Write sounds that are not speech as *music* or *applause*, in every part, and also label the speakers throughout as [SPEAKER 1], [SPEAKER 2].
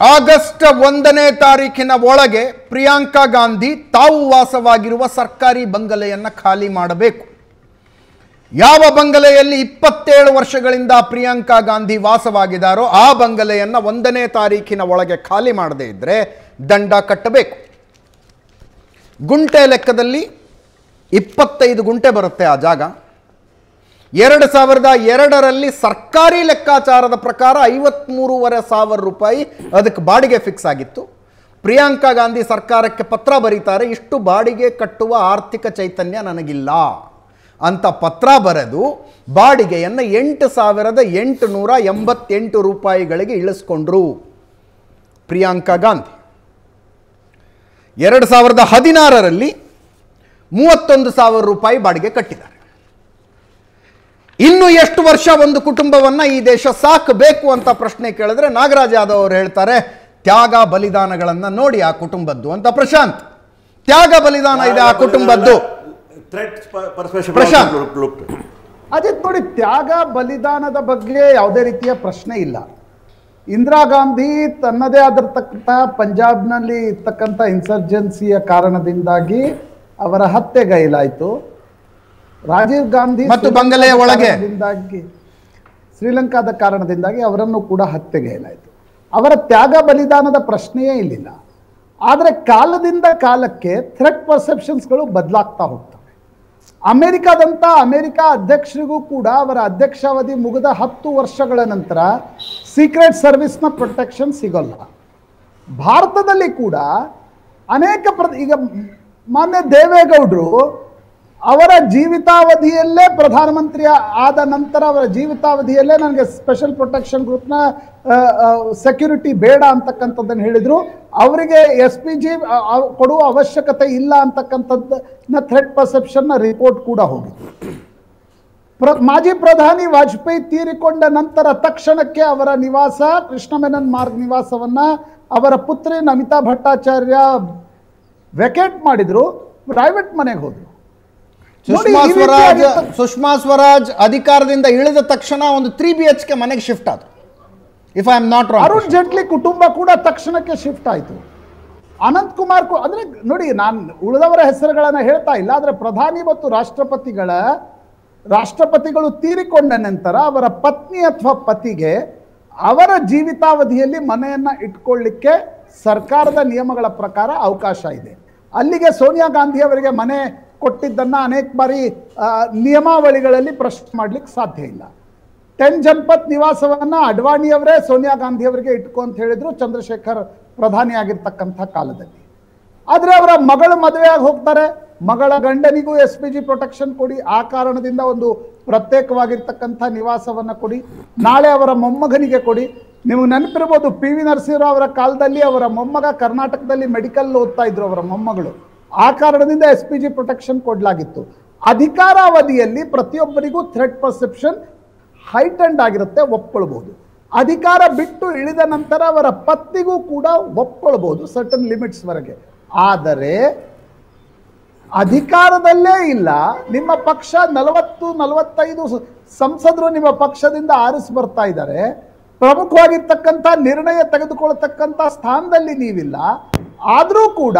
[SPEAKER 1] August ಒಂದನೇ ತಾರೀಕಿನ ಒಳಗೆ ಪ್ರಿಯಾಂಕಾ ಗಾಂಧಿ ತಾವು ವಾಸವಾಗಿರುವ ಸರ್ಕಾರಿ ಬಂಗಲೆಯನ್ನು ಖಾಲಿ ಮಾಡಬೇಕು. ಯಾವ ಬಂಗಲೆಯಲ್ಲಿ ಇಪ್ಪತ್ತೇಳು ವರ್ಷಗಳಿಂದ ಪ್ರಿಯಾಂಕಾ ಗಾಂಧಿ ವಾಸವಾಗಿದ್ದಾರೋ ಆ ಬಂಗಲೆಯನ್ನು ಒಂದನೇ ತಾರೀಕಿನ ಒಳಗೆ ಖಾಲಿ ಮಾಡದೇ ಇದ್ದರೆ ದಂಡ ಕಟ್ಟಬೇಕು. ಗುಂಟೆ ಲೆಕ್ಕದಲ್ಲಿ ಇಪ್ಪತ್ತೈದು ಗುಂಟೆ ಬರುತ್ತೆ ಆ ಜಾಗ. ಎರಡು ಸಾವಿರದ ಎರಡರಲ್ಲಿ ಸರ್ಕಾರಿ ಲೆಕ್ಕಾಚಾರದ ಪ್ರಕಾರ ಐವತ್ಮೂರುವರೆ ಸಾವಿರ ರೂಪಾಯಿ ಅದಕ್ಕೆ ಬಾಡಿಗೆ ಫಿಕ್ಸ್ ಆಗಿತ್ತು. ಪ್ರಿಯಾಂಕಾ ಗಾಂಧಿ ಸರ್ಕಾರಕ್ಕೆ ಪತ್ರ ಬರೀತಾರೆ, ಇಷ್ಟು ಬಾಡಿಗೆ ಕಟ್ಟುವ ಆರ್ಥಿಕ ಚೈತನ್ಯ ನನಗಿಲ್ಲ ಅಂತ ಪತ್ರ ಬರೆದು ಬಾಡಿಗೆಯನ್ನು ಎಂಟು ಸಾವಿರದ ಎಂಟುನೂರ ಎಂಬತ್ತೆಂಟು ರೂಪಾಯಿಗಳಿಗೆ ಇಳಿಸ್ಕೊಂಡ್ರು ಪ್ರಿಯಾಂಕಾ ಗಾಂಧಿ. ಎರಡು ಸಾವಿರದ ಹದಿನಾರರಲ್ಲಿ ಮೂವತ್ತೊಂದು ಸಾವಿರ ರೂಪಾಯಿ ಬಾಡಿಗೆ ಕಟ್ಟಿದ್ದಾರೆ. ಇನ್ನು ಎಷ್ಟು ವರ್ಷ ಒಂದು ಕುಟುಂಬವನ್ನ ಈ ದೇಶ ಸಾಕಬೇಕು ಅಂತ ಪ್ರಶ್ನೆ ಕೇಳಿದ್ರೆ ನಾಗರಾಜ್ ಯಾದವ್ ಅವರು ಹೇಳ್ತಾರೆ ತ್ಯಾಗ ಬಲಿದಾನಗಳನ್ನ ನೋಡಿ ಆ ಕುಟುಂಬದ್ದು ಅಂತ ಪ್ರಶಾಂತ್. ತ್ಯಾಗ ಬಲಿದಾನ ಇದೆ ಆ ಕುಟುಂಬದ್ದು. ಪ್ರಶಾಂತ್.
[SPEAKER 2] ಅಜಿತ್ ನೋಡಿ ತ್ಯಾಗ ಬಲಿದಾನದ ಬಗ್ಗೆ ಯಾವುದೇ ರೀತಿಯ ಪ್ರಶ್ನೆ ಇಲ್ಲ. ಇಂದಿರಾ ಗಾಂಧಿ ತನ್ನದೇ ಆಗಿರ್ತಕ್ಕಂಥ ಪಂಜಾಬ್ನಲ್ಲಿ ಇರ್ತಕ್ಕಂಥ ಇನ್ಸರ್ಜೆನ್ಸಿಯ ಕಾರಣದಿಂದಾಗಿ ಅವರ ಹತ್ಯೆಗೈಲಾಯಿತು ರಾಜೀವ್ ಗಾಂಧಿ
[SPEAKER 1] ಮತ್ತು ಬಂಗಲೆಯ
[SPEAKER 2] ಶ್ರೀಲಂಕಾದ
[SPEAKER 1] ಒಳಗೆ.
[SPEAKER 2] ಕಾರಣದಿಂದಾಗಿ ಶ್ರೀಲಂಕಾದ ಕಾರಣದಿಂದಾಗಿ ಅವರನ್ನು ಕೂಡ ಹತ್ಯೆಗೈಲಾಯಿತು ಅವರ ತ್ಯಾಗ ಬಲಿದಾನದ ಪ್ರಶ್ನೆಯೇ ಇಲ್ಲಿಲ್ಲ. ಆದರೆ ಕಾಲದಿಂದ ಕಾಲಕ್ಕೆ ಥ್ರೆಟ್ ಪರ್ಸೆಪ್ಷನ್ಸ್ಗಳು ಬದಲಾಗ್ತಾ ಹೋಗ್ತವೆ. ಅಮೆರಿಕಾದಂಥ ಅಮೆರಿಕ ಅಧ್ಯಕ್ಷರಿಗೂ ಕೂಡ ಅವರ ಅಧ್ಯಕ್ಷಾವಧಿ ಮುಗಿದ ಹತ್ತು ವರ್ಷಗಳ ನಂತರ ಸೀಕ್ರೆಟ್ ಸರ್ವಿಸ್ನ ಪ್ರೊಟೆಕ್ಷನ್ ಸಿಗೋಲ್ಲ. ಭಾರತದಲ್ಲಿ ಕೂಡ ಅನೇಕ ಪ್ರ ಈಗ ಮಾನ್ಯ ದೇವೇಗೌಡರು ಅವರ ಜೀವಿತಾವಧಿಯಲ್ಲೇ ಪ್ರಧಾನಮಂತ್ರಿ ಆದ ನಂತರ ಅವರ ಜೀವಿತಾವಧಿಯಲ್ಲೇ ನನಗೆ ಸ್ಪೆಷಲ್ ಪ್ರೊಟೆಕ್ಷನ್ ಗ್ರೂಪ್ನ ಸೆಕ್ಯೂರಿಟಿ ಬೇಡ ಅಂತಕ್ಕಂಥದ್ದನ್ನು ಹೇಳಿದರು. ಅವರಿಗೆ ಎಸ್ ಪಿ ಜಿ ಕೊಡುವ ಅವಶ್ಯಕತೆ ಇಲ್ಲ ಅಂತಕ್ಕಂಥದ್ದನ್ನ ಥ್ರೆಡ್ ಪರ್ಸೆಪ್ಷನ್ನ ರಿಪೋರ್ಟ್ ಕೂಡ ಹೋಗಿತ್ತು. ಪ್ರ, ಮಾಜಿ ಪ್ರಧಾನಿ ವಾಜಪೇಯಿ ತೀರಿಕೊಂಡ ನಂತರ ತಕ್ಷಣಕ್ಕೆ ಅವರ ನಿವಾಸ, ಕೃಷ್ಣಮೇನನ್ ಮಾರ್ಗ್ ನಿವಾಸವನ್ನ ಅವರ ಪುತ್ರಿ ನಮಿತಾ ಭಟ್ಟಾಚಾರ್ಯ ವೆಕೇಟ್ ಮಾಡಿದ್ರು. ಪ್ರೈವೇಟ್ ಮನೆಗೆ ಹೋದ್ರು.
[SPEAKER 1] ಸುಷ್ಮಾ ಸ್ವರಾಜ್ ಸುಷ್ಮಾ ಸ್ವರಾಜ್ ಅಧಿಕಾರದಿಂದ ಇಳಿದ ತಕ್ಷಣ ಒಂದು ತ್ರೀ ಬಿ ಎಚ್ ಕೆ ಮನೆಗೆ ಶಿಫ್ಟ್ ಆದ್ರು. If I am not wrong
[SPEAKER 2] Arun Jaitley ಕುಟುಂಬ ಕೂಡ ತಕ್ಷಣಕ್ಕೆ ಶಿಫ್ಟ್ ಆಯಿತು. ಅನಂತ್ ಕುಮಾರ್ ಅಂದ್ರೆ ನೋಡಿ ನಾನು ಉಳಿದವರ ಹೆಸರುಗಳನ್ನ ಹೇಳ್ತಾ ಇಲ್ಲ ಆದ್ರೆ ಪ್ರಧಾನಿ ಮತ್ತು ರಾಷ್ಟ್ರಪತಿಗಳ ರಾಷ್ಟ್ರಪತಿಗಳು ತೀರಿಕೊಂಡ ನಂತರ ಅವರ ಪತ್ನಿ ಅಥವಾ ಪತಿಗೆ ಅವರ ಜೀವಿತಾವಧಿಯಲ್ಲಿ ಮನೆಯನ್ನ ಇಟ್ಕೊಳ್ಳಿಕ್ಕೆ ಸರ್ಕಾರದ ನಿಯಮಗಳ ಪ್ರಕಾರ ಅವಕಾಶ ಇದೆ. ಅಲ್ಲಿಗೆ ಸೋನಿಯಾ ಗಾಂಧಿ ಅವರಿಗೆ ಮನೆ ಕೊಟ್ಟಿದ್ದನ್ನ ಅನೇಕ ಬಾರಿ ನಿಯಮಾವಳಿಗಳಲ್ಲಿ ಪ್ರಶ್ನೆ ಮಾಡ್ಲಿಕ್ಕೆ ಸಾಧ್ಯ ಇಲ್ಲ. ಟೆನ್ ಜನಪತ್ ನಿವಾಸವನ್ನ ಅಡ್ವಾಣಿಯವರೇ ಸೋನಿಯಾ ಗಾಂಧಿ ಅವರಿಗೆ ಇಟ್ಕೊ ಅಂತ ಹೇಳಿದ್ರು ಚಂದ್ರಶೇಖರ್ ಪ್ರಧಾನಿ ಆಗಿರ್ತಕ್ಕಂಥ ಕಾಲದಲ್ಲಿ. ಆದರೆ ಅವರ ಮಗಳ ಮದುವೆಯಾಗಿ ಹೋಗ್ತಾರೆ. ಮಗಳ ಗಂಡನಿಗೂ ಎಸ್ ಪಿ ಜಿ ಪ್ರೊಟೆಕ್ಷನ್ ಕೊಡಿ. ಆ ಕಾರಣದಿಂದ ಒಂದು ಪ್ರತ್ಯೇಕವಾಗಿರ್ತಕ್ಕಂಥ ನಿವಾಸವನ್ನ ಕೊಡಿ. ನಾಳೆ ಅವರ ಮೊಮ್ಮಗನಿಗೆ ಕೊಡಿ. ನೀವು ನೆನಪಿರ್ಬೋದು ಪಿ ವಿ ನರಸಿಂಹರಾವ್ ಅವರ ಕಾಲದಲ್ಲಿ ಅವರ ಮೊಮ್ಮಗ ಕರ್ನಾಟಕದಲ್ಲಿ ಮೆಡಿಕಲ್ ಓದ್ತಾ ಇದ್ರು ಅವರ ಮೊಮ್ಮಗಳು. ಆ ಕಾರಣದಿಂದ ಎಸ್ ಪಿ ಜಿ ಪ್ರೊಟೆಕ್ಷನ್ ಕೊಡಲಾಗಿತ್ತು. ಅಧಿಕಾರಾವಧಿಯಲ್ಲಿ ಪ್ರತಿಯೊಬ್ಬರಿಗೂ ಥ್ರೆಟ್ ಪರ್ಸೆಪ್ಷನ್ ಹೈಟೆಂಡ್ ಆಗಿರುತ್ತೆ ಒಪ್ಕೊಳ್ಬಹುದು ಅಧಿಕಾರ ಬಿಟ್ಟು ಇಳಿದ ನಂತರ ಅವರ ಪತ್ನಿಗೂ ಕೂಡ ಒಪ್ಕೊಳ್ಬಹುದು ಸರ್ಟನ್ ಲಿಮಿಟ್ಸ್ ವರೆಗೆ. ಆದರೆ ಅಧಿಕಾರದಲ್ಲೇ ಇಲ್ಲ. ನಿಮ್ಮ ಪಕ್ಷ ನಲವತ್ತು, ನಲವತ್ತೈದು ಸಂಸದರು ನಿಮ್ಮ ಪಕ್ಷದಿಂದ ಆರಿಸಿ ಬರ್ತಾ ಇದ್ದಾರೆ. ಪ್ರಮುಖವಾಗಿರ್ತಕ್ಕಂಥ ನಿರ್ಣಯ ತೆಗೆದುಕೊಳ್ತಕ್ಕಂಥ ಸ್ಥಾನದಲ್ಲಿ ನೀವಿಲ್ಲ. ಆದರೂ ಕೂಡ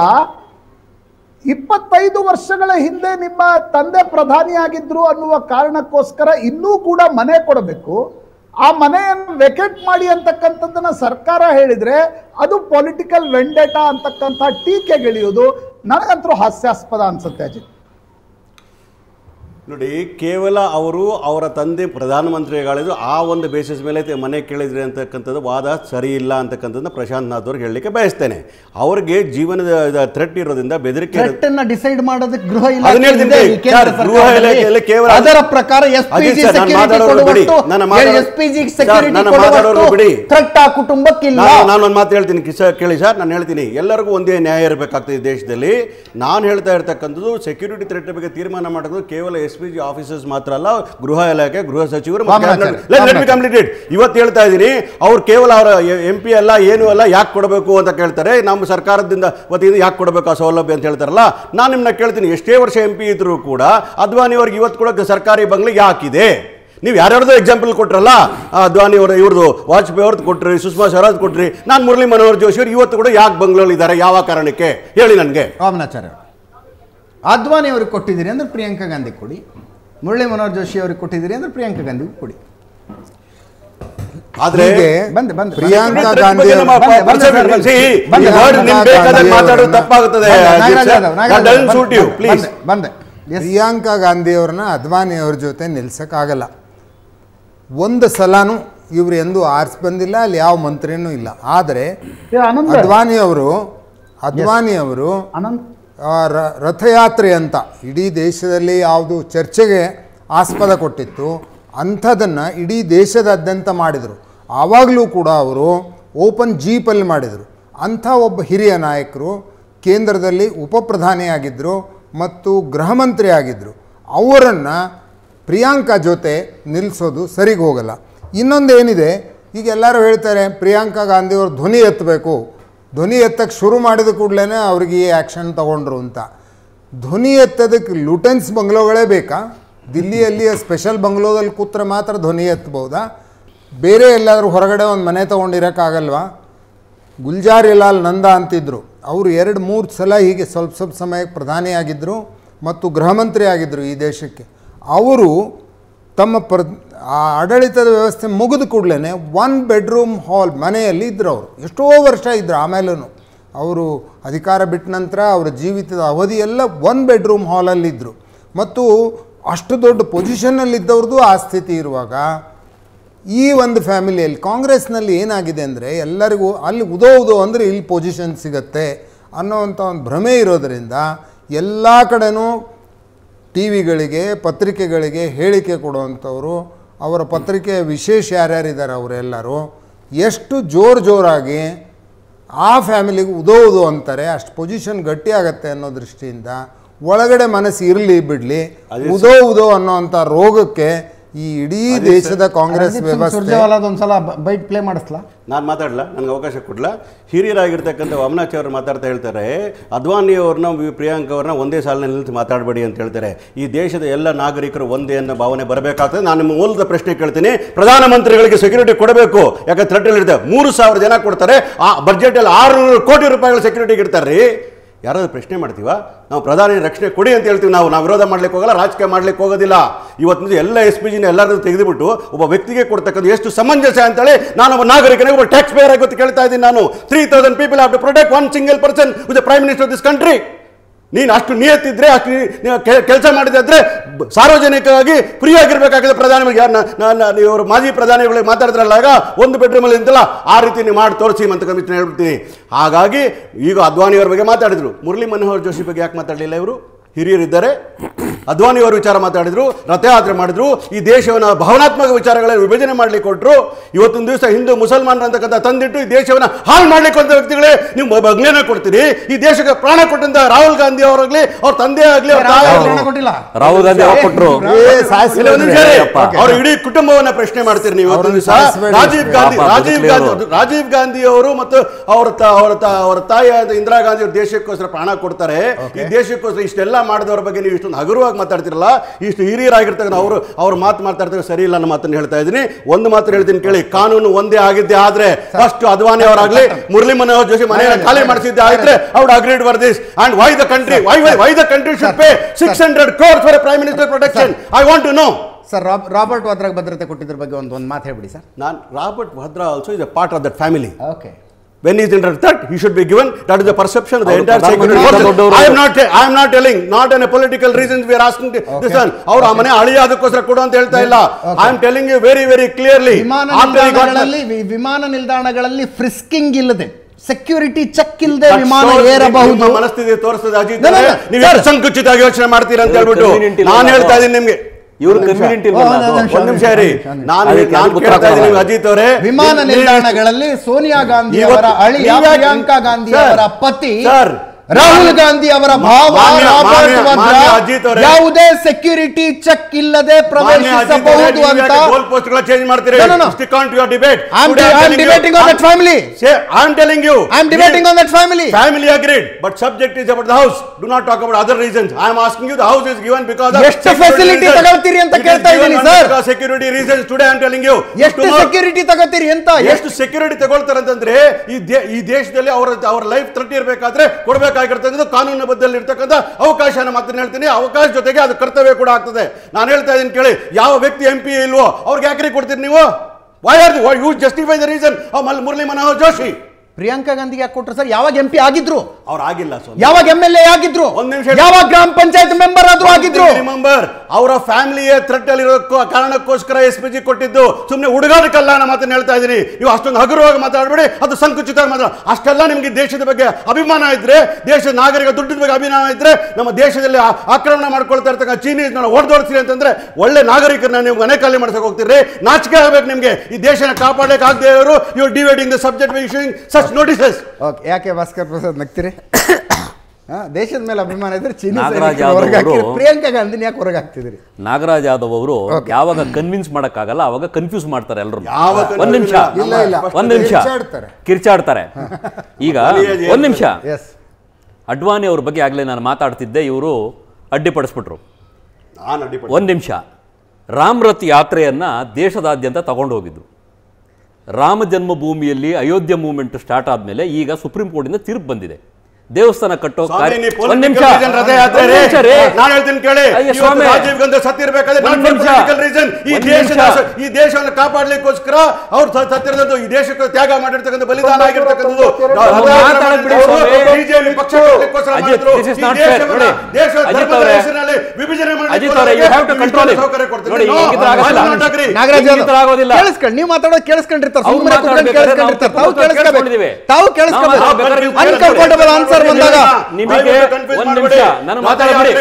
[SPEAKER 2] ಇಪ್ಪತ್ತೈದು ವರ್ಷಗಳ ಹಿಂದೆ ನಿಮ್ಮ ತಂದೆ ಪ್ರಧಾನಿಯಾಗಿದ್ರು ಅನ್ನುವ ಕಾರಣಕ್ಕೋಸ್ಕರ ಇನ್ನೂ ಕೂಡ ಮನೆ ಕೊಡಬೇಕು. ಆ ಮನೆಯನ್ನು ವೆಕೆಟ್ ಮಾಡಿ ಅಂತಕ್ಕಂಥದ್ದನ್ನ ಸರ್ಕಾರ ಹೇಳಿದ್ರೆ ಅದು ಪೊಲಿಟಿಕಲ್ ವೆಂಡೇಟಾ ಅಂತಕ್ಕಂಥ ಟೀಕೆಗಿಳಿಯೋದು ನನಗಂತರೂ ಹಾಸ್ಯಾಸ್ಪದ ಅನ್ಸುತ್ತೆ ಅಜಿತ್.
[SPEAKER 3] ನೋಡಿ ಕೇವಲ ಅವರು ಅವರ ತಂದೆ ಪ್ರಧಾನಮಂತ್ರಿಗಳಿದ್ರು ಆ ಒಂದು ಬೇಸಿಸ್ ಮೇಲೆ ಮನೆ ಕೇಳಿದ್ರಿ ಅಂತಕ್ಕಂಥದ್ದು ವಾದ ಸರಿ ಇಲ್ಲ ಅಂತಕ್ಕಂಥದ್ದನ್ನ ಪ್ರಶಾಂತ್ ನಾಥ್ ಅವ್ರಿಗೆ ಹೇಳಲಿಕ್ಕೆ ಬಯಸ್ತೇನೆ ಅವ್ರಿಗೆ ಜೀವನದ ಥ್ರೆಟ್ ಇರೋದ್ರಿಂದ ಬೆದರಿಕೆ
[SPEAKER 1] ಡಿಸೈಡ್ ಮಾಡೋದಕ್ಕೆ ಗೃಹ
[SPEAKER 3] ಗೃಹ ಇಲಾಖೆಯಲ್ಲಿ ಕೇವಲ
[SPEAKER 1] ಅದರ ಪ್ರಕಾರ
[SPEAKER 3] ಬಿಡಿ. ನನ್ನ ಮಾತಾಡೋ-
[SPEAKER 1] S P G
[SPEAKER 3] sir,
[SPEAKER 1] security
[SPEAKER 3] ನನ್ನ ಮಾತಾಡೋರು ಬಿಡಿ.
[SPEAKER 1] ಥ್ರೆಟ್ ಆ ಕುಟುಂಬಕ್ಕಿಲ್ಲ
[SPEAKER 3] ನಾನು ನಾನು ಒಂದು ಮಾತು ಹೇಳ್ತೀನಿ ಕೇಳಿ ಸರ್ ನಾನು ಹೇಳ್ತೀನಿ ಎಲ್ಲರಿಗೂ ಒಂದೇ ನ್ಯಾಯ ಇರಬೇಕಾಗ್ತದೆ ದೇಶದಲ್ಲಿ ನಾನು ಹೇಳ್ತಾ ಇರ್ತಕ್ಕಂಥದ್ದು ಸೆಕ್ಯೂರಿಟಿ ಥ್ರೆಟ್ ಬಗ್ಗೆ ತೀರ್ಮಾನ ಮಾಡೋದು ಕೇವಲ ಎಸ್ ಪಿ ಜಿ ಆಫೀಸರ್ಸ್ ಮಾತ್ರ ಅಲ್ಲ ಗೃಹ ಇಲಾಖೆ ಗೃಹ ಸಚಿವರು. ಕಂಪ್ಲೀಟೆಡ್ ಇವತ್ತು ಹೇಳ್ತಾ ಇದ್ದೀನಿ ಅವ್ರು ಕೇವಲ ಅವರ ಎಂ ಪಿ ಅಲ್ಲ ಏನು ಅಲ್ಲ ಯಾಕೆ ಕೊಡಬೇಕು ಅಂತ ಕೇಳ್ತಾರೆ. ನಮ್ಮ ಸರ್ಕಾರದಿಂದ ವತಿಯಿಂದ ಯಾಕೆ ಕೊಡಬೇಕು ಆ ಸೌಲಭ್ಯ ಅಂತ ಹೇಳ್ತಾರಲ್ಲ ನಾನು ನಿಮ್ಮನ್ನ ಕೇಳ್ತೀನಿ ಎಷ್ಟೇ ವರ್ಷ ಎಂ ಪಿ ಇದ್ರೂ ಕೂಡ ಅದ್ವಾನಿ ಅವ್ರಿಗೆ ಇವತ್ತು ಕೂಡ ಸರ್ಕಾರಿ ಬಂಗ್ಲೆ ಯಾಕಿದೆ? ನೀವು ಯಾರ್ಯಾರ್ದು ಎಕ್ಸಾಂಪಲ್ ಕೊಟ್ರಲ್ಲ ಅದ್ವಾನಿ ಅವರ ಇವ್ರದ್ದು ವಾಜಪೇಯಿ ಅವ್ರದ್ದು ಕೊಟ್ರಿ ಸುಷ್ಮಾ ಸ್ವರಾಜ್ ಕೊಟ್ರಿ ನಾನು ಮುರಳಿ ಮನೋಹರ್ ಜೋಶಿ ಅವರು ಇವತ್ತು ಕೂಡ ಯಾಕೆ ಬಂಗ್ಲೂರಲ್ಲಿ ಇದ್ದಾರೆ ಯಾವ ಕಾರಣಕ್ಕೆ? ಹೇಳಿ ನನಗೆ.
[SPEAKER 1] ವಾಮನಾಚಾರ್ಯ ಅದ್ವಾನಿ ಅವ್ರಿಗೆ ಕೊಟ್ಟಿದ್ದೀರಿ ಅಂದ್ರೆ ಪ್ರಿಯಾಂಕಾ ಗಾಂಧಿ ಕೊಡಿ. ಮುರಳಿ ಮನೋಹರ್ ಜೋಶಿ ಅವ್ರಿಗೆ ಕೊಟ್ಟಿದ್ದೀರಿ ಅಂದ್ರೆ ಪ್ರಿಯಾಂಕಾ ಗಾಂಧಿ ಕೊಡಿ.
[SPEAKER 3] ಆದ್ರೆ
[SPEAKER 1] ಬಂದೆ, ಬಂದೆ.
[SPEAKER 4] ಪ್ರಿಯಾಂಕಾ ಗಾಂಧಿ
[SPEAKER 1] ಬಂದೆ,
[SPEAKER 4] ಪ್ರಿಯಾಂಕಾ ಗಾಂಧಿ ಅವ್ರನ್ನ ಅದ್ವಾನಿ ಅವ್ರ ಜೊತೆ ನಿಲ್ಸಕ್ಕಾಗಲ್ಲ ಒಂದು ಸಲಾನು ಇವ್ರು ಎಂದೂ ಆರಿಸಿ ಬಂದಿಲ್ಲ ಅಲ್ಲಿ ಯಾವ ಮಂತ್ರಿನೂ ಇಲ್ಲ. ಆದ್ರೆ ಅದ್ವಾನಿ ಅವರು ಅದ್ವಾನಿ ಅವರು
[SPEAKER 2] ಅನಂತ್
[SPEAKER 4] ರ- ರಥಯಾತ್ರೆ ಅಂತ ಇಡೀ ದೇಶದಲ್ಲಿ ಯಾವುದು ಚರ್ಚೆಗೆ ಆಸ್ಪದ ಕೊಟ್ಟಿತ್ತು, ಅಂಥದನ್ನು ಇಡೀ ದೇಶದಾದ್ಯಂತ ಮಾಡಿದರು. ಆವಾಗಲೂ ಕೂಡ ಅವರು ಓಪನ್ ಜೀಪಲ್ಲಿ ಮಾಡಿದರು. ಅಂಥ ಒಬ್ಬ ಹಿರಿಯ ನಾಯಕರು ಕೇಂದ್ರದಲ್ಲಿ ಉಪಪ್ರಧಾನಿಯಾಗಿದ್ದರು ಮತ್ತು ಗೃಹ ಮಂತ್ರಿ ಆಗಿದ್ದರು ಅವರನ್ನು ಪ್ರಿಯಾಂಕಾ ಜೊತೆ ನಿಲ್ಲಿಸೋದು ಸರಿಗೆ ಹೋಗಲ್ಲ. ಇನ್ನೊಂದು ಏನಿದೆ ಈಗ ಎಲ್ಲರೂ ಹೇಳ್ತಾರೆ, ಪ್ರಿಯಾಂಕಾ ಗಾಂಧಿಯವ್ರ ಧ್ವನಿ ಎತ್ತಬೇಕು. ಧ್ವನಿ ಎತ್ತಕ್ಕೆ ಶುರು ಮಾಡಿದ ಕೂಡಲೇ ಅವ್ರಿಗೆ ಈ ಆ್ಯಕ್ಷನ್ ತಗೊಂಡ್ರು ಅಂತ. ಧ್ವನಿ ಎತ್ತದಕ್ಕೆ ಲುಟೆನ್ಸ್ ಬಂಗ್ಲೋಗಳೇ ಬೇಕಾ? ದಿಲ್ಲಿಯಲ್ಲಿ ಸ್ಪೆಷಲ್ ಬಂಗ್ಲೋದಲ್ಲಿ ಕೂತ್ರೆ ಮಾತ್ರ ಧ್ವನಿ ಎತ್ತಬಹುದಾ? ಬೇರೆ ಎಲ್ಲಾದರೂ ಹೊರಗಡೆ ಒಂದು ಮನೆ ತೊಗೊಂಡಿರೋಕ್ಕಾಗಲ್ವಾ? ಗುಲ್ಜಾರಿಲಾಲ್ ನಂದ ಅಂತಿದ್ದರು ಅವರು ಎರಡು ಮೂರು ಸಲ ಹೀಗೆ ಸ್ವಲ್ಪ ಸ್ವಲ್ಪ ಸಮಯಕ್ಕೆ ಪ್ರಧಾನಿಯಾಗಿದ್ದರು ಮತ್ತು ಗೃಹ ಮಂತ್ರಿ ಆಗಿದ್ದರು ಈ ದೇಶಕ್ಕೆ. ಅವರು ತಮ್ಮ ಪ್ರ ಆ ಆಡಳಿತದ ವ್ಯವಸ್ಥೆ ಮುಗಿದ ಕೂಡಲೇ ಒನ್ ಬೆಡ್ರೂಮ್ ಹಾಲ್ ಮನೆಯಲ್ಲಿ ಇದ್ದರು ಅವರು. ಎಷ್ಟೋ ವರ್ಷ ಇದ್ದರು ಆಮೇಲೂ ಅವರು ಅಧಿಕಾರ ಬಿಟ್ಟ ನಂತರ ಅವರ ಜೀವಿತದ ಅವಧಿಯೆಲ್ಲ ಒನ್ ಬೆಡ್ರೂಮ್ ಹಾಲಲ್ಲಿದ್ದರು ಮತ್ತು ಅಷ್ಟು ದೊಡ್ಡ ಪೊಸಿಷನ್ನಲ್ಲಿದ್ದವ್ರದ್ದು ಆ ಸ್ಥಿತಿ ಇರುವಾಗ ಈ ಒಂದು ಫ್ಯಾಮಿಲಿಯಲ್ಲಿ ಕಾಂಗ್ರೆಸ್ನಲ್ಲಿ ಏನಾಗಿದೆ ಅಂದರೆ ಎಲ್ಲರಿಗೂ ಅಲ್ಲಿ ಉದೋ ಉದೋ ಅಂದರೆ ಇಲ್ಲಿ ಪೊಸಿಷನ್ ಸಿಗತ್ತೆ ಅನ್ನೋವಂಥ ಒಂದು ಭ್ರಮೆ ಇರೋದರಿಂದ ಎಲ್ಲ ಕಡೆನೂ ಟಿ ವಿಗಳಿಗೆ ಪತ್ರಿಕೆಗಳಿಗೆ ಹೇಳಿಕೆ ಕೊಡುವಂಥವ್ರು ಅವರ ಪತ್ರಿಕೆಯ ವಿಶೇಷ ಯಾರ್ಯಾರಿದ್ದಾರೆ ಅವರೆಲ್ಲರೂ ಎಷ್ಟು ಜೋರು ಜೋರಾಗಿ ಆ ಫ್ಯಾಮಿಲಿಗೆ ಉದೋದು ಉದೋ ಅಂತಾರೆ ಅಷ್ಟು ಪೊಸಿಷನ್ ಗಟ್ಟಿ ಆಗತ್ತೆ ಅನ್ನೋ ದೃಷ್ಟಿಯಿಂದ ಒಳಗಡೆ ಮನಸ್ಸು ಇರಲಿ ಬಿಡಲಿ ಉದೋ ಉದೋ ಅನ್ನೋವಂಥ ರೋಗಕ್ಕೆ ಈ ಇಡೀ ದೇಶದ ಕಾಂಗ್ರೆಸ್ ವ್ಯವಸ್ಥೆ
[SPEAKER 1] ಒಂದ್ಸಲ ಬೈಟ್ ಪ್ಲೇ ಮಾಡಿಸ್ಲಾ?
[SPEAKER 3] ನಾನು ಮಾತಾಡಲ್ಲ ನನಗೆ ಅವಕಾಶ ಕೊಡಲ? ಹಿರಿಯರಾಗಿರ್ತಕ್ಕಂಥ ವಾಮನಾಚಿ ಅವರು ಮಾತಾಡ್ತಾ ಹೇಳ್ತಾರೆ ಅದ್ವಾನಿ ಅವ್ರನ್ನ ವಿ- ಪ್ರಿಯಾಂಕ್ ಅವ್ರನ್ನ ಒಂದೇ ಸಾಲಿನಲ್ಲಿ ನಿಲ್ಲಿಸಿ ಮಾತಾಡಬೇಡಿ ಅಂತ ಹೇಳ್ತಾರೆ. ಈ ದೇಶದ ಎಲ್ಲ ನಾಗರಿಕರು ಒಂದೇ ಅನ್ನೋ ಭಾವನೆ ಬರಬೇಕಾಗ್ತದೆ. ನಾನು ನಿಮ್ಮ ಮೂಲದ ಪ್ರಶ್ನೆ ಕೇಳ್ತೀನಿ. ಪ್ರಧಾನಮಂತ್ರಿಗಳಿಗೆ ಸೆಕ್ಯೂರಿಟಿ ಕೊಡಬೇಕು. ಯಾಕಂದ್ರೆ ಥ್ರೆಟ್ ಇರುತ್ತೆ ಮೂರು ಸಾವಿರ ಜನ ಕೊಡ್ತಾರೆ. ಆ ಬಜೆಟಲ್ಲಿ ಆರುನೂರು ಕೋಟಿ ರೂಪಾಯಿಗಳ ಸೆಕ್ಯೂರಿಟಿಗೆ ಇರ್ತಾರೆ ರೀ ಯಾರಾದ್ರೂ ಪ್ರಶ್ನೆ ಮಾಡ್ತೀವ? ನಾವು ಪ್ರಧಾನಿ ರಕ್ಷಣೆ ಕೊಡಿ ಅಂತ ಹೇಳ್ತೀವಿ. ನಾವು ನಾವು ವಿರೋಧ ಮಾಡ್ಲಿಕ್ಕೆ ಹೋಗಲ್ಲ, ರಾಜಕೀಯ ಮಾಡ್ಲಿಕ್ಕೆ ಹೋಗೋದಿಲ್ಲ. ಇವತ್ತಿನ ಎಲ್ಲ ಎಸ್ ಪಿ ಜಿನ ಎಲ್ಲರೂ ತೆಗೆದುಬಿಟ್ಟು ಒಬ್ಬ ವ್ಯಕ್ತಿಗೆ ಕೊಡ್ತಕ್ಕಂಥ ಎಷ್ಟು ಸಮಂಜಸ ಅಂತೇಳಿ ನಾನು ಒಬ್ಬ ನಾಗರಿಕನಿಗೆ ಒಬ್ಬ ಟ್ಯಾಕ್ಸ್ ಪೇಯರ್ ಆಗಿ ಕೇಳ್ತಾ ಇದ್ದೀನಿ ನಾನು. Three thousand people have to protect one single person with prime minister this country ನೀನು ಅಷ್ಟು ನಿಯತ್ತಿದ್ರೆ, ಅಷ್ಟು ಕೆಲಸ ಮಾಡಿದ್ರೆ ಸಾರ್ವಜನಿಕವಾಗಿ ಫ್ರೀ ಆಗಿರ್ಬೇಕಾಗಿದೆ ಪ್ರಧಾನಿ ಯಾರು ಇವರು ಮಾಜಿ ಪ್ರಧಾನಿಗಳಿಗೆ ಮಾತಾಡಿದ್ರಲ್ಲ, ಆಗ ಒಂದು ಬೆಡ್ರೂಮಲ್ಲಿ ನಿಂತಲ್ಲ, ಆ ರೀತಿ ನೀವು ಮಾಡಿ ತೋರಿಸಿ ಅಂತ ಕಮಿಷನ್ ಹೇಳ್ಬಿಡ್ತೀನಿ. ಹಾಗಾಗಿ ಈಗ ಅದ್ವಾನಿಯವರ ಬಗ್ಗೆ ಮಾತಾಡಿದ್ರು. ಮುರಳಿ ಮನೋಹರ್ ಜೋಶಿ ಬಗ್ಗೆ ಯಾಕೆ ಮಾತಾಡಲಿಲ್ಲ ಇವರು? ಹಿರಿಯರಿದ್ದಾರೆ. ಅದ್ವಾನಿ ಅವರು ವಿಚಾರ ಮಾತಾಡಿದ್ರು ರಥಯಾತ್ರೆ ಮಾಡಿದ್ರು ಈ ದೇಶವನ್ನ ಭಾವನಾತ್ಮಕ ವಿಚಾರಗಳ ವಿಭಜನೆ ಮಾಡ್ಲಿಕ್ಕೆ ಕೊಟ್ಟರು ಇವತ್ತೊಂದು ದಿವಸ ಹಿಂದೂ ಮುಸಲ್ಮಾನ್ ಅಂತಕ್ಕಂಥ ತಂದಿಟ್ಟು ಈ ದೇಶವನ್ನ ಹಾಳು ಮಾಡ್ಲಿಕ್ಕೆ ಅಂತ ವ್ಯಕ್ತಿಗಳೇ ನೀವು ಬಗ್ಲೇನ ಕೊಡ್ತೀರಿ. ಈ ದೇಶಕ್ಕೆ ಪ್ರಾಣ ಕೊಟ್ಟಂತ ರಾಹುಲ್ ಗಾಂಧಿ ಅವರಾಗ್ಲಿ ಅವ್ರ ತಂದೆ ಆಗ್ಲಿ ತಾಯಿ
[SPEAKER 5] ರಾಹುಲ್ ಗಾಂಧಿ ಕೊಟ್ಟರು.
[SPEAKER 3] ಅವ್ರ. ಇಡೀ ಕುಟುಂಬವನ್ನ ಪ್ರಶ್ನೆ ಮಾಡ್ತೀರಿ ನೀವು ಇವತ್ತೊಂದು ದಿವಸ. ರಾಜೀವ್ ಗಾಂಧಿ ರಾಜೀವ್ ಗಾಂಧಿ ರಾಜೀವ್ ಗಾಂಧಿ ಅವರು ಮತ್ತು ಅವರ ತ- ಅವರ ತ- ಅವರ ತಾಯಿಯಾದ ಇಂದಿರಾ ಗಾಂಧಿ ಅವರು ದೇಶಕ್ಕೋಸ್ಕರ ಪ್ರಾಣ ಕೊಡ್ತಾರೆ. ಈ ದೇಶಕ್ಕೋಸ್ಕರ ಇಷ್ಟೆಲ್ಲ ಮಾಡಿದವರ ಬಗ್ಗೆ ನೀವು ಇಷ್ಟೊಂದು ಹಗುರವಾಗಿ ಮಾತಾಡ್ತಿರಲ್ಲ ಇಷ್ಟು ಹಿರಿಯರಾಗಿರ್ತಕ್ಕಂಥ ಅವರು ಅವ್ರ ಮಾತು ಮಾತಾಡ್ತಾರೆ ಸರಿ ಇಲ್ಲ ಅನ್ನೋ ಮಾತನ್ನು ಹೇಳ್ತಾ ಇದ್ದೀನಿ. ಒಂದು ಮಾತು ಹೇಳ್ತೀನಿ ಕೇಳಿ ಕಾನೂನು ಒಂದೇ ಆಗಿದ್ದೆ ಆದ್ರೆ ಫಸ್ಟ್ ಅದ್ವಾನಿ ಅವರಾಗ್ಲಿ ಮುರಳಿ ಮನೋಹರ್ ಜೋಶಿ ಮನೆಯ ಖಾಲಿ ಮಾಡಿಸಿದ್ದೆ ಆಗಿದ್ರೆ ಅವ್ರು agreed for this and why the country why why why the country should pay six hundred crore for prime minister protection I want to know
[SPEAKER 1] sir. Rob Robert ವಾದ್ರಾಗ ಭದ್ರತೆ ಕೊಟ್ಟಿದ್ರ ಬಗ್ಗೆ ಒಂದು ಒಂದು ಮಾತು ಹೇಳ್ಬಿಡಿ ಸರ್.
[SPEAKER 3] ನಾನು Robert Vadra also is a part of that family
[SPEAKER 1] okay
[SPEAKER 3] when he is under threat he should be given that is the perception of the entire security forces. i am not i am not telling not in a political reasons we are asking thi- this one ಅವರು amane ಮನೆ ಅಳಿಯ ಅದಕ್ಕೋಸ್ಕರ ಕೊಡು ಅಂತ ಹೇಳ್ತಾ ಇಲ್ಲ i am telling you very very clearly
[SPEAKER 1] ವಿಮಾನ
[SPEAKER 3] after he got
[SPEAKER 1] ನಿಲ್ದಾಣಗಳಲ್ಲಿ ವಿ- ವಿಮಾನ ನಿಲ್ದಾಣಗಳಲ್ಲಿ ಫ್ರಿಸ್ಕಿಂಗ್ ಇಲ್ಲದೆ ಸೆಕ್ಯೂರಿಟಿ ಚೆಕ್ ಇಲ್ಲದೆ
[SPEAKER 3] that
[SPEAKER 1] ವಿಮಾನ
[SPEAKER 3] shows
[SPEAKER 1] ಏರಬಹುದು
[SPEAKER 3] ನಿಮ್ಮ ಮನಸ್ಥಿತಿ ತೋರಿಸ್ತದೆ ಅಜಿತ್
[SPEAKER 1] No, no, no.
[SPEAKER 3] ನೀವು
[SPEAKER 1] Sir.
[SPEAKER 3] sankuchita ಸಂಕುಚಿತವಾಗಿ ಯೋಚನೆ ಮಾಡ್ತೀರಾ ಅಂತ
[SPEAKER 5] ಇವ್ರು
[SPEAKER 3] ಹೇಳ್ಬಿಟ್ಟು
[SPEAKER 5] convenient ಇಲ್ಲ
[SPEAKER 3] ನಾನು ಹೇಳ್ತಾ ಇದ್ದೀನಿ ನಿಮ್ಗೆ
[SPEAKER 5] ಇವ್ರು ಕಮ್ಯುನಿಟಿ
[SPEAKER 1] ಒಂದ್. ನಿಮಿಷ.
[SPEAKER 3] ಒಂದ್ ನಾನು ನಾನು. ಅಜಿತ್ ಅವರೇ
[SPEAKER 1] ವಿಮಾನ ನಿಲ್ದಾಣಗಳಲ್ಲಿ ಸೋನಿಯಾ ಗಾಂಧಿ ಅವರ ಅಳಿಯ
[SPEAKER 3] ನೀವ್ಯಾಕೆ-
[SPEAKER 1] ಪ್ರಿಯಾಂಕಾ ಗಾಂಧಿ ಅವರ ಪತಿ
[SPEAKER 3] sir,
[SPEAKER 1] ರಾಹುಲ್ ಗಾಂಧಿ ಅವರ ಭಾವ ಯಾವುದೇ ಸೆಕ್ಯೂರಿಟಿ ಚೆಕ್ ಇಲ್ಲದೆ ಪ್ರವೇಶಿಸಬಹುದು ಅಂತ
[SPEAKER 3] ಗೋಲ್ ಚೇಂಜ್ ಮಾಡ್ತೀರಿ? Stick on to
[SPEAKER 1] I am debating on family
[SPEAKER 3] I am telling you
[SPEAKER 1] I am debating on that family
[SPEAKER 3] family agreed but subject is the house do not talk reasons I am asking you the house is given because
[SPEAKER 1] ಎಷ್ಟ
[SPEAKER 3] facility
[SPEAKER 1] ತಗೊಳ್ತೀರಿ ಅಂತ
[SPEAKER 3] ಹೇಳ್ತಾ
[SPEAKER 1] ಇದ್ದೀನಿ
[SPEAKER 3] sir security reasons today I am
[SPEAKER 1] telling
[SPEAKER 3] you
[SPEAKER 1] security ತಗೊಳ್ತೀರಿ ಅಂತ
[SPEAKER 3] ಎಷ್ಟು security ತಗೊಳ್ತಾರೆ ಅಂತಂದ್ರೆ ಈ ದೇಶದಲ್ಲಿ ಅವರ ಅವರ ಲೈಫ್ ತೃಪ್ತಿ ಇರಬೇಕಾದ್ರೆ ಕೊಡಬೇಕು ಕೊಡಬೇಕಾಗಿರ್ತಕ್ಕಂಥ ಕಾನೂನಿನ ಬದ್ದಲ್ಲಿ ಇರ್ತಕ್ಕಂಥ ಅವಕಾಶನ ಮಾತ್ರ ಹೇಳ್ತೀನಿ. ಅವಕಾಶ ಜೊತೆಗೆ ಅದು ಕರ್ತವ್ಯ ಕೂಡ ಆಗ್ತದೆ. ನಾನು ಹೇಳ್ತಾ ಇದ್ದೀನಿ ಕೇಳಿ, ಯಾವ ವ್ಯಕ್ತಿ ಎಂ ಪಿ ಇಲ್ವೋ, ಅವ್ರಿಗೆ ಯಾಕ್ರಿ ಕೊಡ್ತೀರಿ ನೀವು? Why are you justify the reason Murali Manohar Joshi.
[SPEAKER 1] Priyanka ಗಾಂಧಿಗೆ ಯಾಕೆ ಕೊಟ್ರು ಸರ್? ಯಾವಾಗ ಎಂ ಪಿ ಆಗಿದ್ರು?
[SPEAKER 3] ಅವ್ರು ಆಗಿಲ್ಲ ಸ್ವಾಮಿ.
[SPEAKER 1] ಯಾವಾಗ ಎಂ ಎಲ್ ಎ ಆಗಿದ್ರು?
[SPEAKER 3] ಒಂದ್ ನಿಮಿಷ.
[SPEAKER 1] ಯಾವಾಗ ಗ್ರಾಮ ಪಂಚಾಯತ್ ಮೆಂಬರ್ ಆದ್ರೂ ಆಗಿದ್ರು?
[SPEAKER 3] ರಿಮೆಂಬರ್ ಅವರ ಫ್ಯಾಮಿಲಿಯ ಥ್ರೆಟ್ ಅಲ್ಲಿ ಕಾರಣಕ್ಕೋಸ್ಕರ ಎಸ್ ಪಿ ಜಿ ಕೊಟ್ಟಿದ್ದು. ಸುಮ್ಮನೆ ಹುಡುಗಾಟಕ್ಕಲ್ಲ ನಾನು ಮಾತನ್ನ ಹೇಳ್ತಾ ಇದ್ದೀನಿ. ನೀವು ಅಷ್ಟೊಂದು ಹಗುರವಾಗಿ ಮಾತಾಡಬೇಡಿ ಅದು ಸಂಕುಚಿತವಾಗಿ ಮಾತಾಡ ಅಷ್ಟೆಲ್ಲ ನಿಮಗೆ ದೇಶದ ಬಗ್ಗೆ ಅಭಿಮಾನ ಇದ್ರೆ ದೇಶದ ನಾಗರಿಕ ದುಡ್ಡಿನ ಬಗ್ಗೆ ಅಭಿಮಾನ ಇದ್ರೆ ನಮ್ಮ ದೇಶದಲ್ಲಿ ಆಕ್ರಮಣ ಮಾಡ್ಕೊಳ್ತಾ ಇರ್ತಕ್ಕ ಚೀನೀಸ್ ಹೊಡೆದೋಡ್ತೀರಿ ಅಂತಂದ್ರೆ ಒಳ್ಳೆ ನಾಗರಿಕರನ್ನ ನೀವು ಮನೆ ಖಾಲಿ ಮಾಡ್ಸಕ್ಕೆ ಹೋಗ್ತೀರಿ ನಾಚಿಕೆ ಆಗ್ಬೇಕು ನಿಮಗೆ. ಈ ದೇಶನ ಕಾಪಾಡಲಿಕ್ಕೆ ಆಗದೆ ಇವರು you dividing the subject issuing such notices
[SPEAKER 1] okay ಯಾಕೆ ಭಾಸ್ಕರ್ ಪ್ರಸಾದ್ ನಗ್ತೀರಿ? *coughs* ದೇಶದ ಮೇಲೆ ಅಭಿಮಾನ ಇದ್ರೆ ಚೀನಿ ಪ್ರಿಯಾಂಕಾ ಗಾಂಧಿನ ಯಾಕೆ ಹೊರಗೆ ಹಾಕ್ತಿದ್ರಿ
[SPEAKER 5] ನಾಗರಾಜ್ ಯಾದವ್ ಅವರು ಯಾವಾಗ ಕನ್ವಿನ್ಸ್ ಮಾಡಕ್ಕಾಗಲ್ಲ ಅವಾಗ ಕನ್ಫ್ಯೂಸ್ ಮಾಡ್ತಾರೆ ಎಲ್ಲರೂ ಒಂದ್ ನಿಮಿಷ.
[SPEAKER 4] ಇಲ್ಲ, ಇಲ್ಲ.
[SPEAKER 5] ಒಂದ್ ನಿಮಿಷ.
[SPEAKER 4] ಕಿರ್ಚಾಡ್ತಾರೆ.
[SPEAKER 5] ಕಿರ್ಚಾಡ್ತಾರೆ. ಈಗ *laughs* ಒಂದ್ ನಿಮಿಷ.
[SPEAKER 1] ಎಸ್
[SPEAKER 5] ಅಡ್ವಾಣಿ ಅವ್ರ ಬಗ್ಗೆ ಆಗ್ಲೇ ನಾನು ಮಾತಾಡ್ತಿದ್ದೆ ಇವರು ಅಡ್ಡಿಪಡಿಸ್ಬಿಟ್ರು. ಒಂದ್ ನಿಮಿಷ. ರಾಮ್ರಥ್ ಯಾತ್ರೆಯನ್ನ ದೇಶದಾದ್ಯಂತ ತಗೊಂಡು ಹೋಗಿದ್ರು ರಾಮ ಜನ್ಮಭೂಮಿಯಲ್ಲಿ ಅಯೋಧ್ಯೆ ಮೂವ್ಮೆಂಟ್ ಸ್ಟಾರ್ಟ್ ಆದ್ಮೇಲೆ ಈಗ ಸುಪ್ರೀಂ ಕೋರ್ಟಿಂದ ತೀರ್ಪು ಬಂದಿದೆ. ದೇವಸ್ಥಾನ ಕಟ್ಟೋ ಒಂದ್ ನಿಮಿಷ.
[SPEAKER 3] ನಾನು ಹೇಳ್ತೀನಿ ಕೇಳಿ.
[SPEAKER 5] ಸ್ವಾಮಿ.
[SPEAKER 3] ರಾಜೀವ್ ಗಾಂಧಿ ಸತ್ತಿರ್ಬೇಕಾದ್ರೆ. ಈ ದೇಶದ ಈ ದೇಶವನ್ನು ಕಾಪಾಡಲಿಕ್ಕೋಸ್ಕರ ಅವ್ರು ಸತ್ತಿರೋದು ಈ ದೇಶಕ್ಕೆ ತ್ಯಾಗ ಮಾಡಿರ್ತಕ್ಕಂಥ ಬಲಿದಾನ ಆಗಿರ್ತಕ್ಕಂಥದ್ದು. ಬಿಜೆಪಿ ಪಕ್ಷ ವಿಭಜನೆ
[SPEAKER 1] ನೀವು ಮಾತಾಡೋದು ಕೇಳಿಸ್ಕೊಂಡಿರ್ತಾರೆ. ತಾವು
[SPEAKER 5] ಕೇಳಿಸ್ಕೊಂಡಿದ್ದೀವಿ.
[SPEAKER 1] ತಾವು ಆನ್ಸರ್ ಬಂದಾಗ
[SPEAKER 5] ನಿಮಗೆ ಒಂದ್ ನಿಮಿಷ ನಾನು ಮಾತಾಡಬೇಡಿ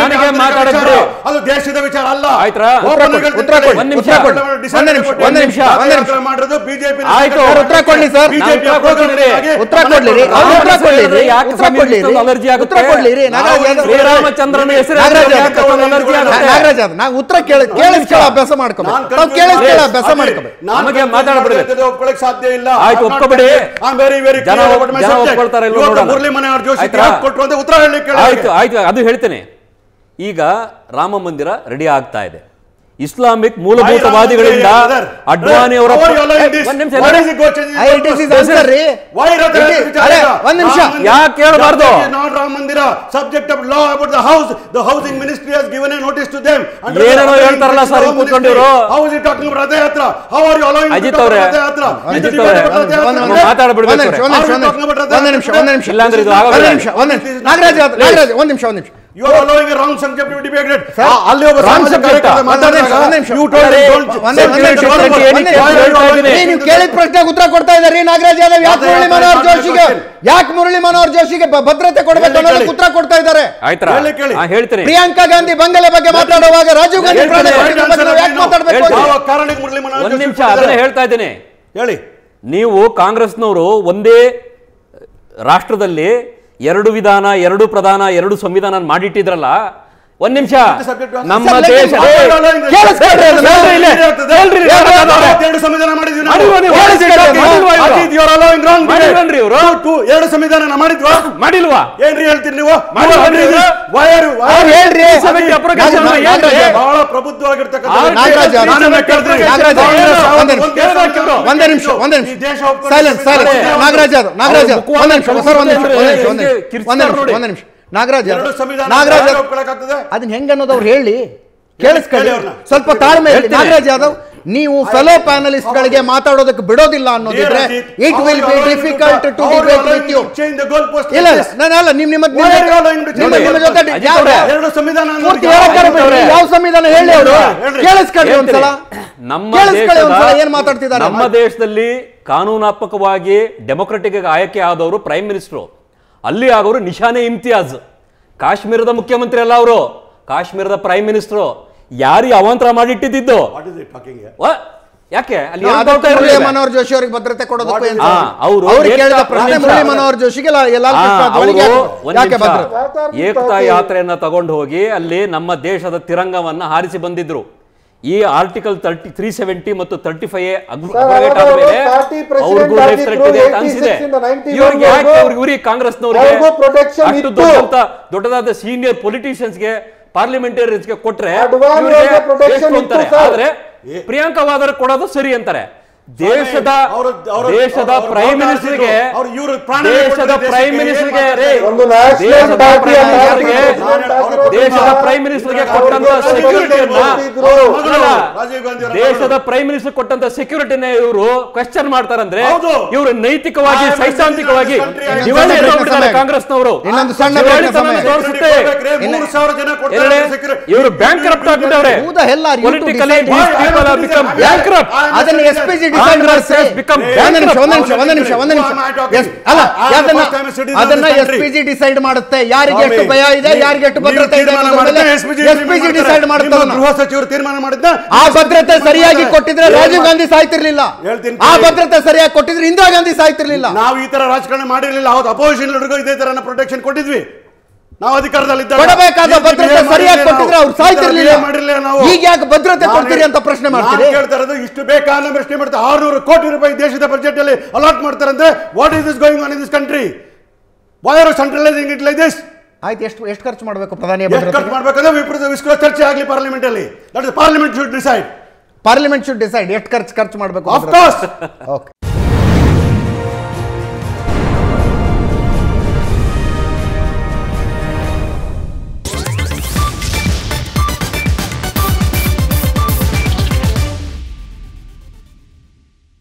[SPEAKER 5] ನನಗೆ ಮಾತಾಡಬೇಡಿ.
[SPEAKER 3] ಅದು ದೇಶದ ವಿಚಾರ ಅಲ್ಲ.
[SPEAKER 5] ಆಯ್ತಾ?
[SPEAKER 3] Open
[SPEAKER 1] ಉತ್ತರ ಕೊಡಿ, ಉತ್ತರ
[SPEAKER 3] ನಿಮಿಷ
[SPEAKER 1] ಉತ್ತರ ಕೊಡಿ.
[SPEAKER 3] ಡಿಸೈಡ್
[SPEAKER 1] ನಿಮಿಷ,
[SPEAKER 3] ಮಾಡ್ಬಿಟ್ಟು
[SPEAKER 1] ನಿಮಿಷ, ಒಂದೇ ನಿಮಿಷ.
[SPEAKER 3] ಯಾತ್ರೆ ಮಾಡಿರೋದು ಬಿಜೆಪಿ
[SPEAKER 5] ಆಯ್ತು,
[SPEAKER 1] ಉತ್ತರ ಕೊಡ್ಲಿ ಸರ್.
[SPEAKER 3] ಬಿಜೆಪಿ
[SPEAKER 5] ಉತ್ತರ ಕೊಡ್ಲಿ.
[SPEAKER 1] ಉತ್ತರ ಕೊಡ್ಲಿ ಉತ್ತರ ಕೊಡ್ಲಿ
[SPEAKER 5] ಯಾಕೆ
[SPEAKER 1] ಕೊಡ್ಲಿ
[SPEAKER 5] ಅಲರ್ಜಿ ಆಗುತ್ತೆ
[SPEAKER 1] ಉತ್ತರ ಕೊಡ್ಲಿ ರೀ.
[SPEAKER 5] ಶ್ರೀರಾಮಚಂದ್ರನ ಹೆಸರು
[SPEAKER 1] ನಾಗರಾಜ್
[SPEAKER 5] ಯಾಕೆ
[SPEAKER 1] ಯಾದವ್
[SPEAKER 5] ಅಷ್ಟೊಂದು ಅಲರ್ಜಿ ಆಗುತ್ತೆ?
[SPEAKER 1] ನಾಗರಾಜ್ ಯಾದವ್, ನಾವು ಉತ್ತರ ಕೇಳಿ ಅಭ್ಯಾಸ ಮಾಡ್ಕೋಬೇಕು. ತಾವು ಕೇಳಿಸ್ಕೊಳ್ಳೋ ಅಭ್ಯಾಸ ಮಾಡ್ಕೋಬೇಕು.
[SPEAKER 5] ನಮಗೆ ಮಾತಾಡ್ಬಿಡಿ.
[SPEAKER 3] ಒಪ್ಕೊಳ್ಳಕ್ ಸಾಧ್ಯ ಇಲ್ಲ.
[SPEAKER 5] ಆಯ್ತು, ಒಪ್ಕೊಬಿಡಿ. ಜನ ಒಪ್- ಜನ ಒಪ್ಕೊಳ್ತಾರೆ ಇಲ್ವೋ ನೋಡೋಣ.
[SPEAKER 3] ಮುರಳಿ ಮನೋಹರ್ ಜೋಶಿ ಕೊಟ್ಟರು ಅಂತ ಉತ್ತರ ಹೇಳಿ
[SPEAKER 5] ಆಯ್ತು ಆಯ್ತು ಅದು ಹೇಳ್ತೇನೆ. ಈಗ ರಾಮ ಮಂದಿರ ರೆಡಿ ಆಗ್ತಾ ಇದೆ. ಇಸ್ಲಾಮಿಕ್ ಮೂಲಭೂತವಾದಿಗಳಿಂದ ಅಡ್ವಾಣಿ ಅವರ. ಯಾಕೆ ಹೇಳ್ಬಾರ್ದು?
[SPEAKER 3] Not Ram Mandir subject of law about the house the housing ministry has given a notice to them
[SPEAKER 5] ಏನೇನೋ ಹೇಳ್ತಾರಲ್ಲ sir ಕೂತ್ಕೊಂಡಿರು? House
[SPEAKER 3] how is it talking about Rath Yatra how are you allowing
[SPEAKER 5] Ajit ಅವರೇ ಅಜಿತ್ ಅವರೇ. ಒಂದು ಮಾತಾಡ್ಬಿಡ್ಬೇಕು
[SPEAKER 1] ಒಂದ್ ನಿಮಿಷ, ಒಂದ್ ನಿಮಿಷ, ಒಂದ್
[SPEAKER 5] ಇಲ್ಲಾಂದ್ರೆ ಇದು.
[SPEAKER 1] ನಿಮಿಷ, ಒಂದ್ ನಿಮಿಷ. ನಾಗರಾಜ್ ನಾಗರಾಜ್, ಒಂದ್ ನಿಮಿಷ, ಒಂದ್ ನಿಮಿಷ.
[SPEAKER 3] ಯು
[SPEAKER 1] Sir,
[SPEAKER 3] ಅಲ್ಲಿ ಒಬ್ಬ
[SPEAKER 1] wrong subject. ಒಂದ್ ನಿಮಿಷ. ನಿಮಿಷ, ನೀವು ಕೇಳಿದ ಪ್ರಶ್ನೆಗೆ ಉತ್ತರ ಕೊಡ್ತಾ ಇದ್ದಾರೆ. ನಾಗರಾಜ್ ಯಾದವ್ ಯಾಕೆ ಮುರಳಿ ಮನೋಹರ್ ಜೋಶಿಗೆ ಯಾಕೆ ಮುರಳಿ ಮನೋಹರ್ ಜೋಶಿಗೆ ಭದ್ರತೆ ಕೊಡಬೇಕು ಅನ್ನೋದಕ್ಕೆ ಉತ್ತರ ಕೊಡ್ತಾ ಇದ್ದಾರೆ.
[SPEAKER 5] ಹೇಳ್ತೇನೆ.
[SPEAKER 1] ಪ್ರಿಯಾಂಕಾ ಗಾಂಧಿ ಬಂಗಲೆ ಬಗ್ಗೆ ಮಾತಾಡುವಾಗ ರಾಜೀವ್ ಗಾಂಧಿ ಯಾಕೆ ಮಾತಾಡ್ಬೇಕು
[SPEAKER 5] ಒಂದ್ ನಿಮಿಷ? ಹೇಳ್ತಾ ಇದ್ದೇನೆ.
[SPEAKER 3] ಹೇಳಿ.
[SPEAKER 5] ನೀವು ಕಾಂಗ್ರೆಸ್ನವರು ಒಂದೇ ರಾಷ್ಟ್ರದಲ್ಲಿ ಎರಡು ವಿಧಾನ ಎರಡು ಪ್ರಧಾನ ಎರಡು ಸಂವಿಧಾನ ಮಾಡಿಟ್ಟಿದ್ರಲ್ಲ ಒಂದ್ ನಿಮಿಷ. ನಮ್ಮ ದೇಶ.
[SPEAKER 3] ಎರಡು ಸಂವಿಧಾನ ಮಾಡಿದ್ವಿ
[SPEAKER 5] ಮಾಡಿಲ್ವಾ?
[SPEAKER 3] ಏನ್ರಿ ಹೇಳ್ತೀರಿ ನೀವು. ಬಹಳ ಪ್ರಬುದ್ಧವಾಗಿರ್ತಕ್ಕಂಥ
[SPEAKER 1] ಒಂದೇ ನಿಮಿಷ.
[SPEAKER 3] ಒಂದು
[SPEAKER 1] ಒಂದೇ ನಿಮಿಷ ಒಂದೇ
[SPEAKER 3] ಈ
[SPEAKER 1] ನಿಮಿಷ
[SPEAKER 3] ದೇಶ ಒಪ್ಕೊಂಡು
[SPEAKER 1] ಸೈಲೆನ್ಸ್ ಸೈಲೆನ್ಸ್
[SPEAKER 3] ಒಂದೇ
[SPEAKER 1] ನಾಗರಾಜ್ ಯಾದವ್ ನಾಗರಾಜ್ ಯಾದವ್ ಒಂದೇ ನಿಮಿಷ ಸರ್ ಒಂದೇ ನಿಮಿಷ ಒಂದೇ ನಿಮಿಷ ಒಂದೇ ನಿಮಿಷ ನಾಗರಾಜ್
[SPEAKER 3] ಎರಡು
[SPEAKER 1] ಯಾದವ್
[SPEAKER 3] ಸಂವಿಧಾನ
[SPEAKER 1] ನಾಗರಾಜ್ ಅದನ್ನ ಹೆಂಗ ಅನ್ನೋದು ಅವ್ರು ಹೇಳಿ ಕೇಳಿಸ್ಕೊಳ್ಳಿ. ಸ್ವಲ್ಪ ತಾಳ್ಮೆ ನಾಗರಾಜ್ ಯಾದವ್ ನೀವು ಫೆಲೋ ಪ್ಯಾನಲಿಸ್ಟ್ ಗಳಿಗೆ ಮಾತಾಡೋದಕ್ಕೆ ಬಿಡೋದಿಲ್ಲ ಅನ್ನೋದಿದ್ರೆ it will be difficult to debate with you ಇಲ್ಲ ಇಲ್ಲ ನಾನು ಅಲ್ಲ ನಿಮ್ ನಿಮ್ಮ ನಿಮ್ಮ ನಿಮ್ಮ ಜೊತೆ? ಯಾವ
[SPEAKER 3] ಎರಡು ಸಂವಿಧಾನ ಅನ್ನೋದು
[SPEAKER 1] ಪೂರ್ತಿ
[SPEAKER 3] ಯಾವ-
[SPEAKER 1] ಯಾವ ಸಂವಿಧಾನ ಹೇಳಿ ಅವರು. ಕೇಳಿಸ್ಕೊಳ್ಳಿ ಒಂದ್ಸಲ.
[SPEAKER 5] ನಮ್ಮ
[SPEAKER 1] ಕೇಳಿಸ್ಕೊಳ್ಳಿ ಒಂದ್ಸಲ
[SPEAKER 5] ದೇಶದ-
[SPEAKER 1] ಏನ್ ಮಾತಾಡ್ತಿದ್ದಾರೆ
[SPEAKER 5] ನಮ್ಮ ದೇಶದಲ್ಲಿ ಕಾನೂನಾತ್ಮಕವಾಗಿ ಡೆಮೊಕ್ರೆಟಿಕ್ ಆಯ್ಕೆ ಆದವರು ಪ್ರೈಮ್ ಮಿನಿಸ್ಟರ್. ಅಲ್ಲಿ ಆಗೋರು ನಿಶಾನೆ ಇಮ್ತಿಯಾಜ್. ಕಾಶ್ಮೀರದ ಮುಖ್ಯಮಂತ್ರಿ ಅಲ್ಲ ಅವರು. ಕಾಶ್ಮೀರದ ಪ್ರೈಮ್ ಮಿನಿಸ್ಟರ್ ಯಾರು ಅವಾಂತರ ಮಾಡಿಟ್ಟಿದ್ದು?
[SPEAKER 3] What is it talking
[SPEAKER 5] ಯಾಕೆ? ಅಲ್ಲಿ?
[SPEAKER 1] ಮನೋಹರ್ ಜೋಶಿ ಅವರಿಗೆ ಭದ್ರತೆ?
[SPEAKER 5] ಅವ್ರು
[SPEAKER 1] ಮನೋಹರ್ ಜೋಶಿಗೆ
[SPEAKER 5] ಏಕತಾ ಯಾತ್ರೆಯನ್ನ ತಗೊಂಡು ಹೋಗಿ ಅಲ್ಲಿ ನಮ್ಮ ದೇಶದ ತಿರಂಗವನ್ನ ಹಾರಿಸಿ ಬಂದಿದ್ರು. ಈ ಆರ್ಟಿಕಲ್ ತರ್ಟಿ ತ್ರೀ ಸೆವೆಂಟಿ ಮತ್ತು ತರ್ಟಿ ಫೈವ್
[SPEAKER 6] ಇವರಿಗೆ ಅವರು party president
[SPEAKER 5] ಅವ್ರಿಗೂ ಲೈಫ್ ಥ್ರೆಟ್ ಇದೆ ಅಂತ ಅನ್ಸಿದೆ.
[SPEAKER 6] ಇಂದ 91
[SPEAKER 5] ಇವ್ರಿಗೆ ಯಾಕೆ
[SPEAKER 6] ವರೆಗೂ
[SPEAKER 5] ಅವ್ರಿಗೆ ಇವ್ರಿಗೆ ಕಾಂಗ್ರೆಸ್ನವ್ರಿಗೆ ದೊಡ್ಡದಾದ ಸೀನಿಯರ್ ಪೊಲಿಟಿಷಿಯನ್ಸ್ಗೆ ಕೊಟ್ರೆ
[SPEAKER 6] ಗೆ ಕೊಟ್ರೆ.
[SPEAKER 5] ಆದ್ರೆ ಪ್ರಿಯಾಂಕಾ ವಾದ್ರೆ ಕೊಡೋದು ಸರಿ ಅಂತಾರೆ. ದೇಶದ ದೇಶದ ಪ್ರೈಮ್. ಮಿನಿಸ್ಟರ್ಗೆ
[SPEAKER 3] ಅವ್ರು ಇವ್ರು ಪ್ರಾಣ
[SPEAKER 5] ದೇಶದ ಪ್ರೈಮ್ ಮಿನಿಸ್ಟರ್ಗೆ ದೇಶದ ಪ್ರೈಮ್ ಮಿನಿಸ್ಟರ್ಗೆ ದೇಶದ ಪ್ರೈಮ್ ಮಿನಿಸ್ಟರ್ಗೆ ಕೊಟ್ಟಂತ ಸೆಕ್ಯೂರಿಟಿಯನ್ನ ದೇಶದ ಪ್ರೈಮ್ ಮಿನಿಸ್ಟರ್ ಕೊಟ್ಟಂತ ಸೆಕ್ಯೂರಿಟಿನ ಇವರು ಕ್ವೆಶ್ಚನ್ ಮಾಡ್ತಾರಂದ್ರೆ
[SPEAKER 3] ಹೌದು.
[SPEAKER 5] ಇವರು ನೈತಿಕವಾಗಿ ಸೈದ್ಧಾಂತಿಕವಾಗಿ ಕಾಂಗ್ರೆಸ್ನವರು
[SPEAKER 1] ಇನ್ನೊಂದು ಸಣ್ಣ
[SPEAKER 5] ದಿವಾಳಿತನನ ತೋರಿಸುತ್ತೆ.
[SPEAKER 3] ಮೂರು ಜನ ಕೊಡ್ತಾರೆ
[SPEAKER 5] ಇವರು ಬ್ಯಾಂಕ್ ಕರಪ್ಟ್ ಆಗ್ಬಿಟ್ಟವ್ರೆ ಪೊಲಿಟಿಕಲಿ ಬಿಕಮ್. ಬ್ಯಾಂಕ್
[SPEAKER 1] ಅದನ್ನ
[SPEAKER 3] citizen.
[SPEAKER 1] ಡಿಸೈಡ್ ಒಂದ್ ನಿಮಿಷ ಒಂದ್ ನಿಮಿಷ. ನಿಮಿಷ ಒಂದ್ ಅಲ್ಲ ಅದನ್ನ ಎಸ್ ಪಿ ಜಿ ಡಿಸೈಡ್ ಮಾಡುತ್ತೆ? ಯಾರಿಗೆ ಎಷ್ಟು ಭಯ ಇದೆ ಯಾರಿಗೆ ಎಷ್ಟು ಭದ್ರತೆ ಇದೆ ಎಸ್ ಪಿ ಜಿ ಡಿಸೈಡ್ ಮಾಡುತ್ತೆ
[SPEAKER 3] ಗೃಹ ಸಚಿವರು ತೀರ್ಮಾನ ಮಾಡಿದ್ದ?
[SPEAKER 1] ಆ ಭದ್ರತೆ ಸರಿಯಾಗಿ ಕೊಟ್ಟಿದ್ರೆ ರಾಜೀವ್ ಗಾಂಧಿ ಸಾಯ್ತಿರ್ಲಿಲ್ಲ.
[SPEAKER 3] ಹೇಳ್ತೀನಿ
[SPEAKER 1] ಆ ಭದ್ರತೆ ಸರಿಯಾಗಿ ಕೊಟ್ಟಿದ್ರೆ ಇಂದಿರಾ ಗಾಂಧಿ ಸಾಯ್ತಿರ್ಲಿಲ್ಲ.
[SPEAKER 3] ನಾವು ಈ ತರ ರಾಜಕಾರಣ ಮಾಡಿರ್ಲಿಲ್ಲ. ಹೌದು ಅಪೋಸಿಷನ್ ಲೀಡರ್ಗೂ ಇದೇ ತರ ಪ್ರೊಟೆಕ್ಷನ್ ಕೊಟ್ಟಿದ್ವಿ. ನಾವು ಅಧಿಕಾರದಲ್ಲಿ
[SPEAKER 1] ಕೊಡಬೇಕಾದ ಭದ್ರತೆ ಸರಿಯಾಗಿ ಕೊಟ್ಟಿದ್ರೆ ಅವ್ರು ಸಾಯ್ತಿರ್ಲಿಲ್ಲ.
[SPEAKER 3] ಮಾಡಿರ್ಲಿಲ್ಲ ನಾವು?
[SPEAKER 1] ಈಗ ಯಾಕೆ ಭದ್ರತೆ ಕೊಡ್ತೀರಿ ಅಂತ ಪ್ರಶ್ನೆ
[SPEAKER 3] ಮಾಡ್ತೀವಿ
[SPEAKER 1] ಮಾಡ್ತೀರಿ
[SPEAKER 3] ಕೇಳ್ತಾ ಇರೋದು ಇಷ್ಟು ಬೇಕಾ? ಅನ್ನೋ ಪ್ರಶ್ನೆ ಮಾಡ್ತಾರೆ ಆರ್ನೂರು ಕೋಟಿ ರೂಪಾಯಿ ದೇಶದ ಬಜೆಟ್ ಅಲ್ಲಿ ಅಲಾಟ್ ಮಾಡ್ತಾರೆ ಅಂದ್ರೆ what is this going on in this country why are centralising it like this
[SPEAKER 1] ಆಯ್ತು ಎಷ್ಟು ಎಷ್ಟು ಖರ್ಚು ಮಾಡಬೇಕು ಪ್ರಧಾನಿ
[SPEAKER 3] ಖರ್ಚು
[SPEAKER 1] ಮಾಡಬೇಕಂದ್ರೆ
[SPEAKER 3] ಮಾಡ್ಬೇಕಂದ್ರೆ ವಿಪರೀತ ವಿಶ್ವ ಚರ್ಚೆ ಆಗಲಿ ಪಾರ್ಲಿಮೆಂಟ್ ಅಲ್ಲಿ. That is parliament should decide
[SPEAKER 1] parliament should decide ಎಷ್ಟು ಖರ್ಚು ಖರ್ಚು ಮಾಡಬೇಕು
[SPEAKER 3] ಆಫ್ ಕೋರ್ಸ್
[SPEAKER 1] ಓಕೆ